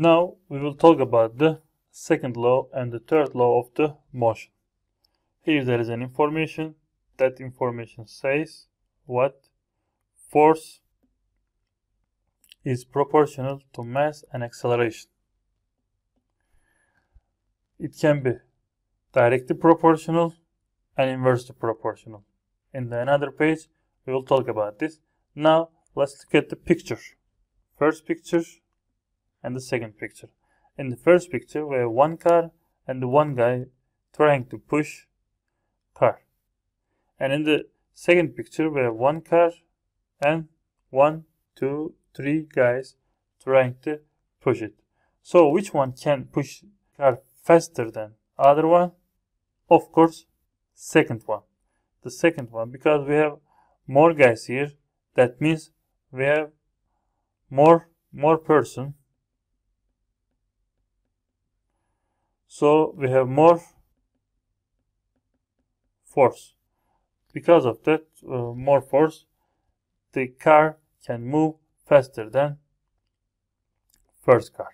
Now we will talk about the second law and the third law of the motion. Here there is an information. That information says what force is proportional to mass and acceleration. It can be directly proportional and inversely proportional. In the another page, we will talk about this. Now, let's look at the picture. First picture and the second picture. In the first picture, we have one car and one guy trying to push car. And in the second picture, we have one car and one, two, three guys trying to push it. So which one can push car faster than other one? Of course, second one. The second one because we have more guys here. That means we have more more person. So we have more force. Because of that, uh, more force, the car can move faster than first car.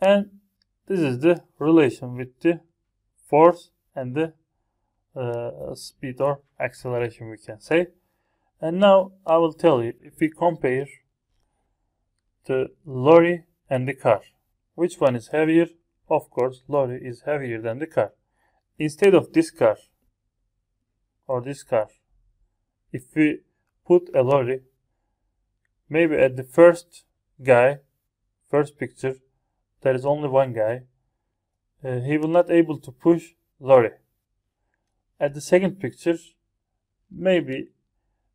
And this is the relation with the force and the uh, speed or acceleration we can say. And now I will tell you if we compare the lorry and the car, which one is heavier? Of course, lorry is heavier than the car. Instead of this car or this car, if we put a lorry, maybe at the first guy, first picture, there is only one guy. Uh, he will not able to push lorry. At the second picture, maybe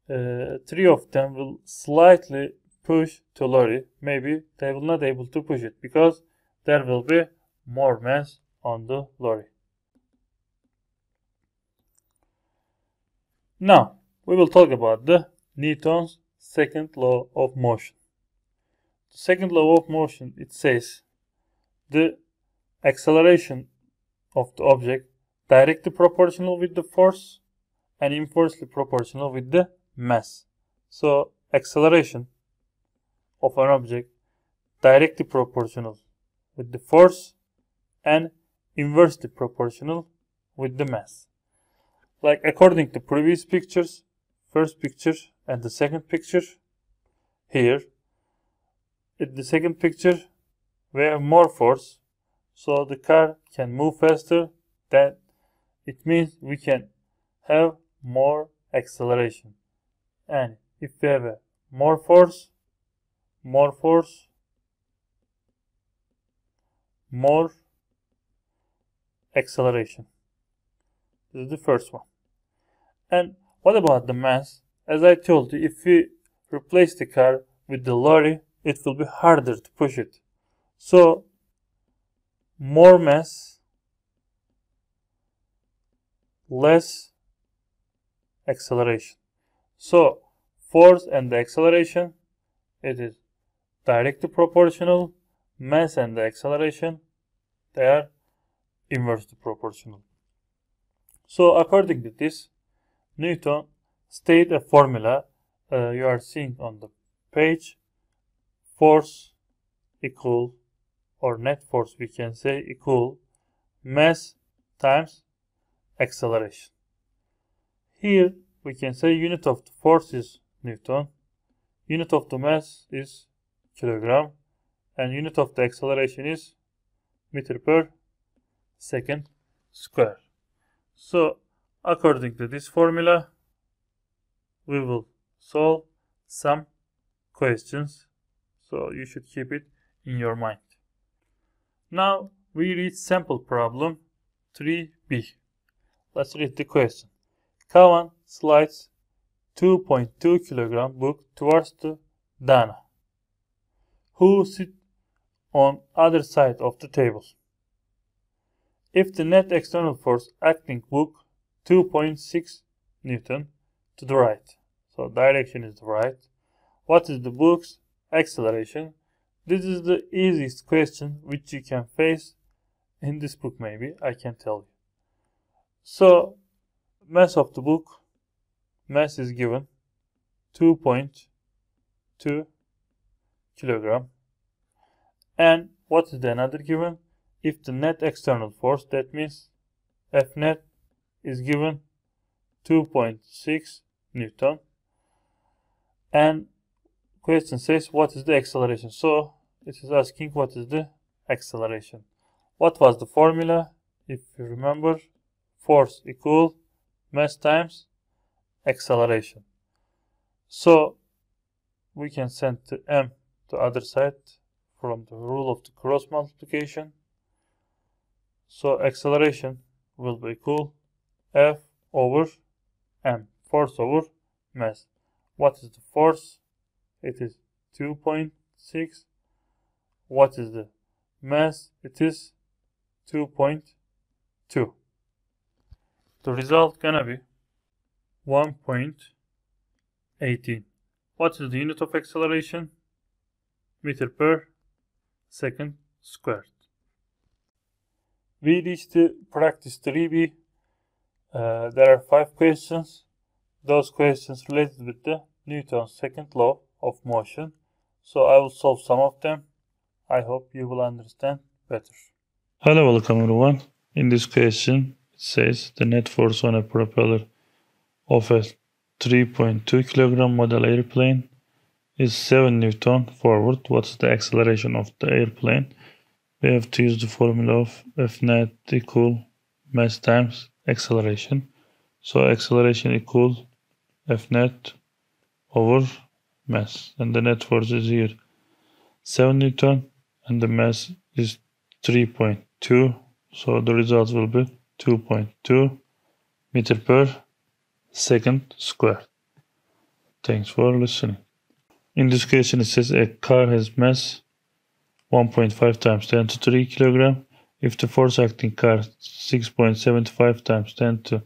uh, three of them will slightly push to lorry. Maybe they will not able to push it because there will be more mass on the lorry. Now, we will talk about the Newton's second law of motion. The second law of motion, it says the acceleration of the object directly proportional with the force and inversely proportional with the mass. So acceleration of an object directly proportional with the force and inversely proportional with the mass. Like according to previous pictures, first picture and the second picture, here, in the second picture, we have more force, so the car can move faster that it means we can have more acceleration. And if we have more force, more force, more acceleration. This is the first one. And what about the mass? As I told you, if we replace the car with the lorry, it will be harder to push it. So, more mass less acceleration. So force and the acceleration, it is directly proportional. Mass and the acceleration, they are inversely proportional. So according to this, Newton state a formula uh, you are seeing on the page. Force equal or net force we can say equal mass times acceleration. Here we can say unit of the force is Newton, unit of the mass is kilogram, and unit of the acceleration is meter per second square. So according to this formula, we will solve some questions. So you should keep it in your mind. Now we read sample problem 3b. Let's read the question. Kavan slides 2.2 kilogram book towards the Dana, who sit on other side of the table. If the net external force acting book 2.6 Newton to the right, so direction is the right, what is the book's acceleration? This is the easiest question which you can face in this book maybe, I can tell you. So mass of the book, mass is given 2.2 kilogram And what is the another given? If the net external force, that means F net is given 2.6 Newton. And question says what is the acceleration? So it is asking what is the acceleration. What was the formula? If you remember, force equal mass times acceleration. So we can send the m to other side from the rule of the cross multiplication. So acceleration will be equal F over m, force over mass. What is the force? It is 2.6. What is the mass? It is 2.2. The result gonna be 1.18. What is the unit of acceleration? Meter per second squared. We reached the practice 3B. Uh, there are five questions. Those questions related with the Newton's second law of motion. So I will solve some of them. I hope you will understand better. Hello, welcome everyone. In this question, it says the net force on a propeller of a 3.2 kilogram model airplane is 7 newton forward. What's the acceleration of the airplane? We have to use the formula of F net equal mass times acceleration. So acceleration equal F net over mass. And the net force is here 7 newton and the mass is 3.2. So the result will be 2.2 meter per second squared. Thanks for listening. In this question, it says a car has mass 1.5 times 10 to 3 kilogram. If the force acting car 6.75 times 10 to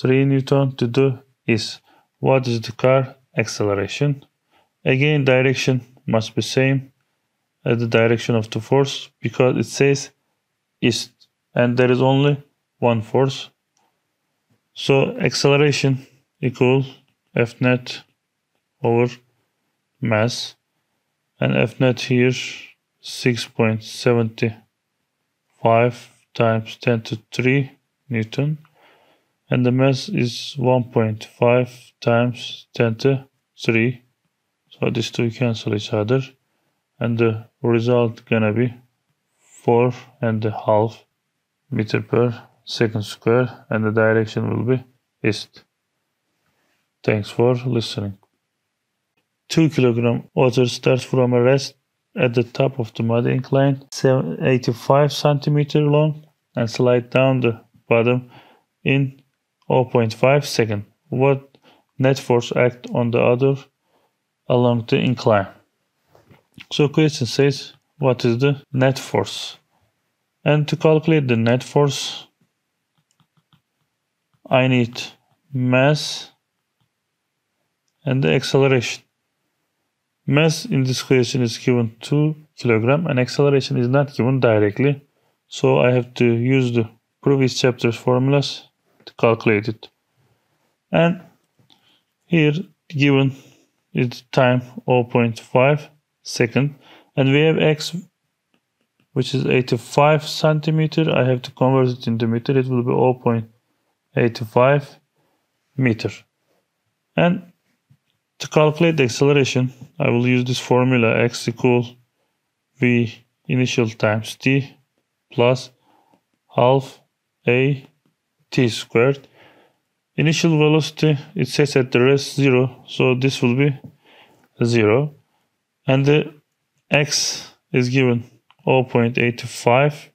3 newton to do is what is the car acceleration? Again, direction must be same as the direction of the force because it says east and there is only one force. So acceleration equals F net over mass and F net here 6.75 times 10 to 3 Newton and the mass is 1.5 times 10 to 3 so these two cancel each other and the result gonna be 4 and a half meter per second square and the direction will be east. Thanks for listening. 2 kilogram water starts from a rest at the top of the mud incline, 85 centimeter long, and slide down the bottom in 0.5 second. What net force act on the other along the incline? So question says, what is the net force? And to calculate the net force, I need mass and the acceleration. Mass in this question is given 2 kilogram and acceleration is not given directly. So I have to use the previous chapter's formulas to calculate it. And here given is time 0.5 second and we have x which is 85 centimeter. I have to convert it into meter. It will be 0.85 meter. And to calculate the acceleration, I will use this formula x equals v initial times t plus half a t squared. Initial velocity, it says at the rest 0, so this will be 0. And the x is given 0.85,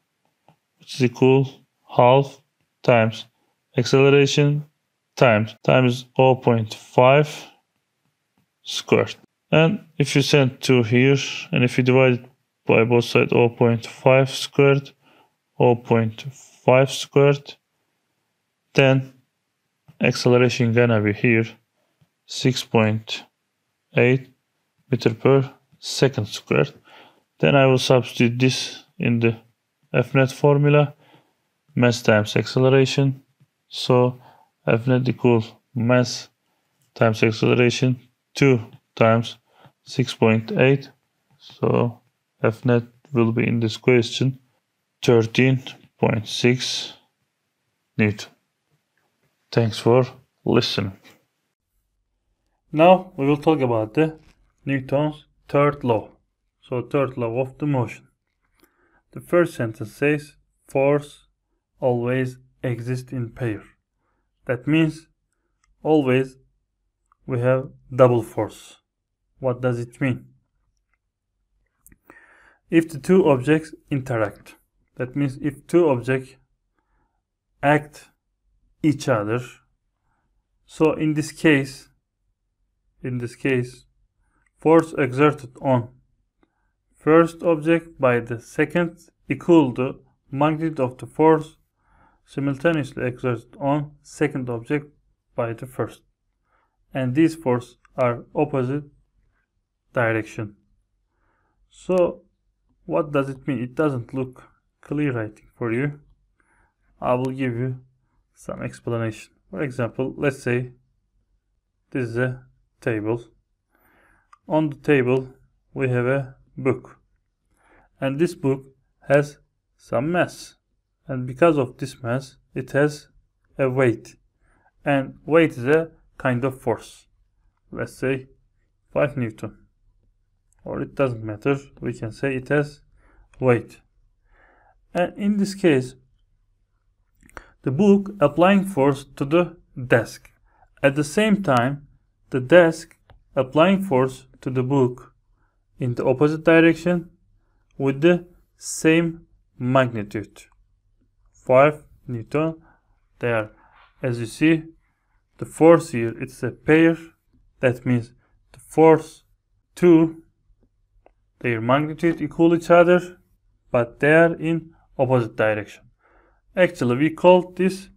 which is equal half times acceleration times times 0.5 squared. And if you send 2 here, and if you divide it by both sides 0.5 squared, 0.5 squared, then acceleration gonna be here 6.8 meter per second squared. Then I will substitute this in the Fnet formula, mass times acceleration. So Fnet equals mass times acceleration 2 times 6.8 so f net will be in this question 13.6 Newton. Thanks for listening. Now we will talk about the Newton's third law. So third law of the motion. The first sentence says force always exists in pair. That means always we have double force. What does it mean? If the two objects interact, that means if two objects act each other, so in this case, in this case, force exerted on first object by the second equal the magnitude of the force simultaneously exerted on second object by the first. And these forces are opposite direction. So what does it mean? It doesn't look clear writing for you. I will give you some explanation. For example, let's say this is a table. On the table we have a book. And this book has some mass. And because of this mass, it has a weight. And weight is a kind of force. Let's say 5 Newton. Or it doesn't matter. We can say it has weight. And in this case, the book applying force to the desk. At the same time, the desk applying force to the book in the opposite direction with the same magnitude 5 newton there as you see the force here it's a pair that means the force 2 their magnitude equal each other but they are in opposite direction. Actually we call this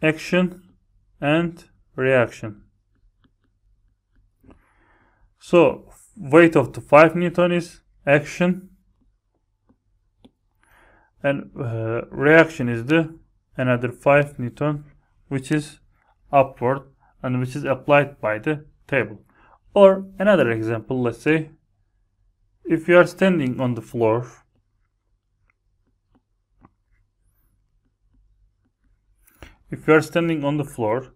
action and reaction. So weight of the 5 newton is action and uh, reaction is the another 5 newton which is upward and which is applied by the table. Or another example let's say if you are standing on the floor if you are standing on the floor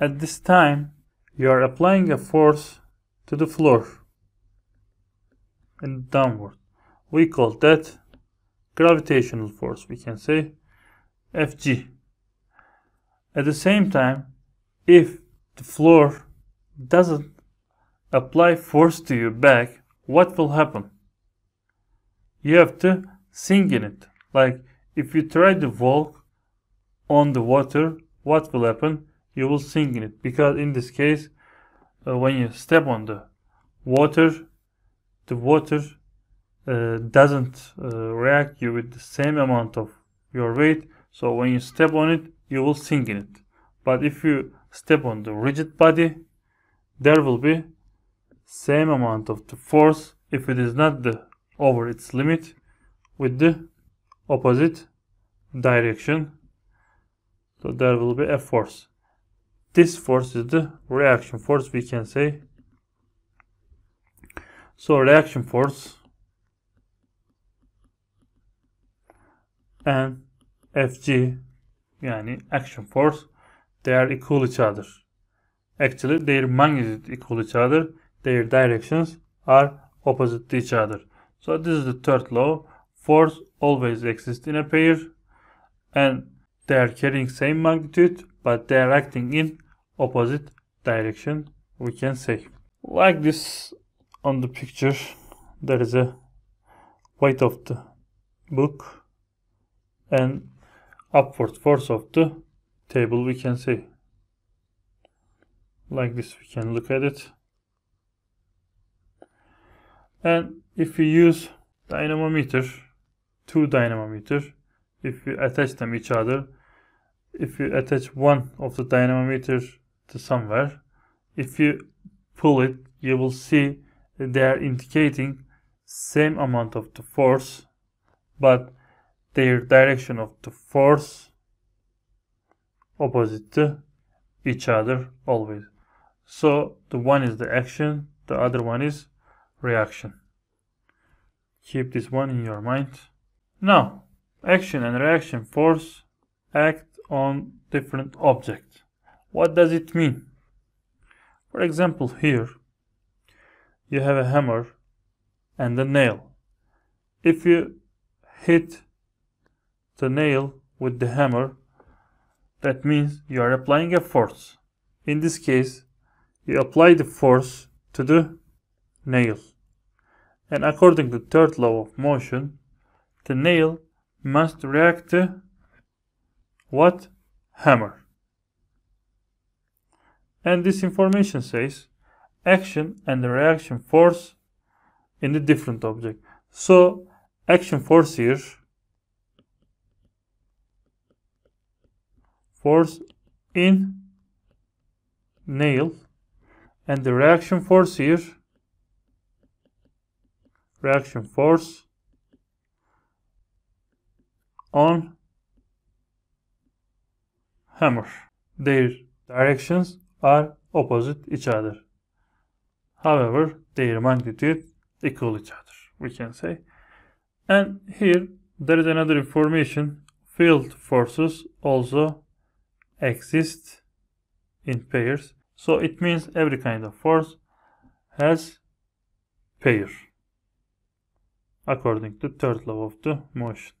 at this time you are applying a force to the floor and downward. We call that gravitational force we can say Fg at the same time if the floor doesn't apply force to your back what will happen? You have to sink in it. Like if you try to walk on the water what will happen? You will sink in it. Because in this case uh, when you step on the water the water uh, doesn't uh, react you with the same amount of your weight so when you step on it you will sink in it. But if you step on the rigid body there will be same amount of the force if it is not the over its limit with the opposite direction. So there will be a force. This force is the reaction force we can say. So reaction force and Fg yani action force they are equal each other. Actually their magnitude equal each other. Their directions are opposite to each other. So this is the third law. Force always exists in a pair and they are carrying same magnitude but they are acting in opposite direction we can say. Like this on the picture there is a weight of the book and upward force of the table we can say like this we can look at it. And if we use dynamometer two dynamometer if we attach them each other if you attach one of the dynamometer to somewhere if you pull it you will see they are indicating same amount of the force but their direction of the force opposite to each other always so the one is the action the other one is reaction. Keep this one in your mind. Now, action and reaction force act on different objects. What does it mean? For example, here you have a hammer and a nail. If you hit the nail with the hammer, that means you are applying a force. In this case, you apply the force to the nail. And according to third law of motion, the nail must react to what? Hammer. And this information says action and the reaction force in the different object. So action force here force in nail and the reaction force here reaction force on hammer. Their directions are opposite each other. However their magnitude equal each other we can say. And here there is another information field forces also exist in pairs. So it means every kind of force has pair according to third law of the motion